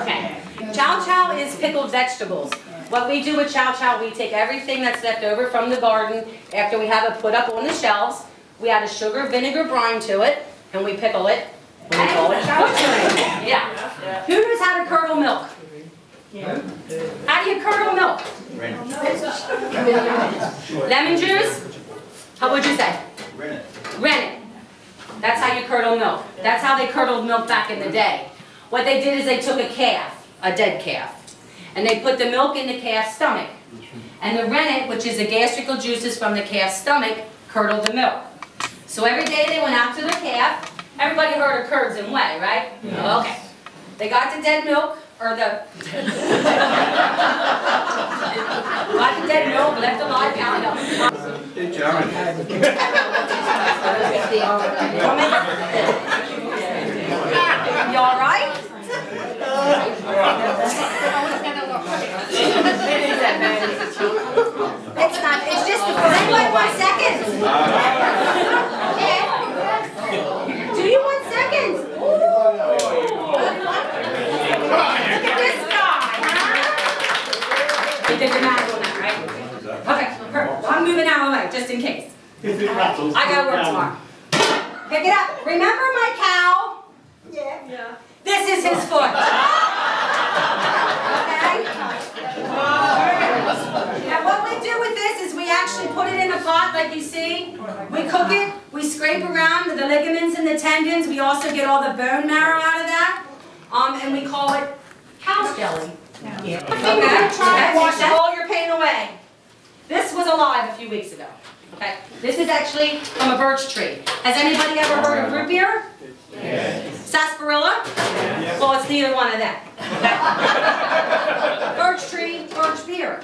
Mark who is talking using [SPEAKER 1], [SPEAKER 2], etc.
[SPEAKER 1] Okay. Chow chow is pickled vegetables. What we do with chow chow, we take everything that's left over from the garden after we have it put up on the shelves. We add a sugar vinegar brine to it, and we pickle it. And we call it chow chow. Yeah. Who knows how to curdle milk? How do you curdle milk? Lemon juice? How would you say?
[SPEAKER 2] Rennet.
[SPEAKER 1] Rennet. That's how you curdle milk. That's how they curdled milk back in the day. What they did is they took a calf, a dead calf, and they put the milk in the calf's stomach. And the rennet, which is the gastrical juices from the calf's stomach, curdled the milk. So every day they went out to the calf. Everybody heard of curds and whey, right? Okay. They got the dead milk, or the... got the dead milk, left alive, counted up.
[SPEAKER 2] Hey, John.
[SPEAKER 1] You all right? It's not, it's just, does anyone want seconds? Do you want seconds? Look at this guy, huh? You did the math on that, right? Okay, per- I'm moving out of the way, just in case. I gotta work tomorrow. Pick it up. Remember my cow? Yeah. This is his foot. Okay? Now what we do with this is we actually put it in a pot like you see. We cook it, we scrape around the ligaments and the tendons. We also get all the bone marrow out of that. Um, and we call it cow's jelly. Okay, try to wash all your pain away. This was alive a few weeks ago. Okay, this is actually from a birch tree. Has anybody ever heard of root beer? Yes. Sarsaparilla? Well, it's neither one of them. Birch tree, birch beer.